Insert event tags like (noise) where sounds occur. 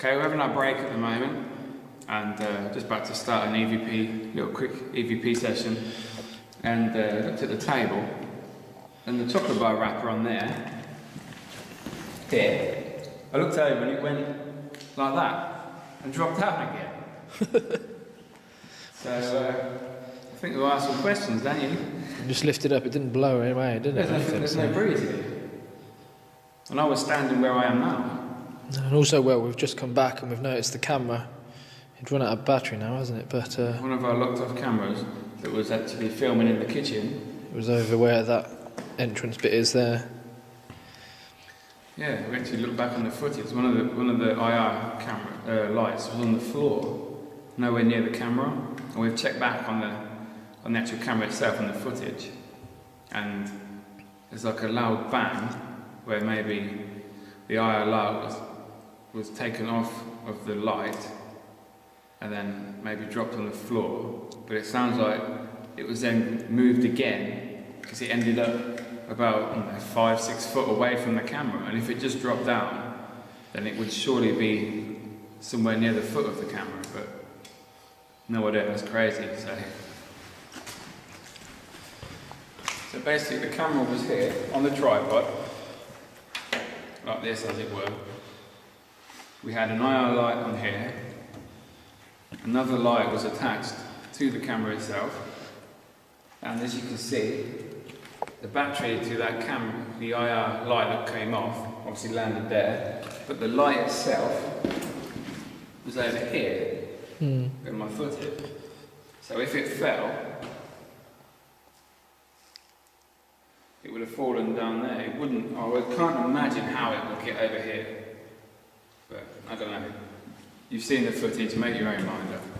Okay, we're having our break at the moment and uh, just about to start an EVP, little quick EVP session. And uh, looked at the table and the chocolate bar wrapper on there, here, I looked over and it went like that and dropped out again. (laughs) so uh, I think we'll ask some questions, don't you? Just lifted up, it didn't blow away, did it? There's, nothing, there's no breeze here. And I was standing where I am now. And also, well, we've just come back and we've noticed the camera. It's run out of battery now, hasn't it? But uh, One of our locked off cameras that was actually filming in the kitchen. it was over where that entrance bit is there. Yeah, we actually looked back on the footage. One of the one of the IR camera uh, lights was on the floor, nowhere near the camera. And we've checked back on the on the actual camera itself on the footage, and there's like a loud bang where maybe the IR light was, was taken off of the light and then maybe dropped on the floor. But it sounds like it was then moved again because it ended up about know, five, six foot away from the camera. And if it just dropped down, then it would surely be somewhere near the foot of the camera. But no idea, that's crazy. So, so basically, the camera was here on the tripod, like this, as it were. We had an IR light on here. Another light was attached to the camera itself. And as you can see, the battery to that camera, the IR light that came off, obviously landed there, but the light itself was over here, Hmm. where my foot is. So if it fell, it would have fallen down there. It wouldn't, I can't imagine how it would get over here. But I don't know. You've seen the footage, make your own mind up.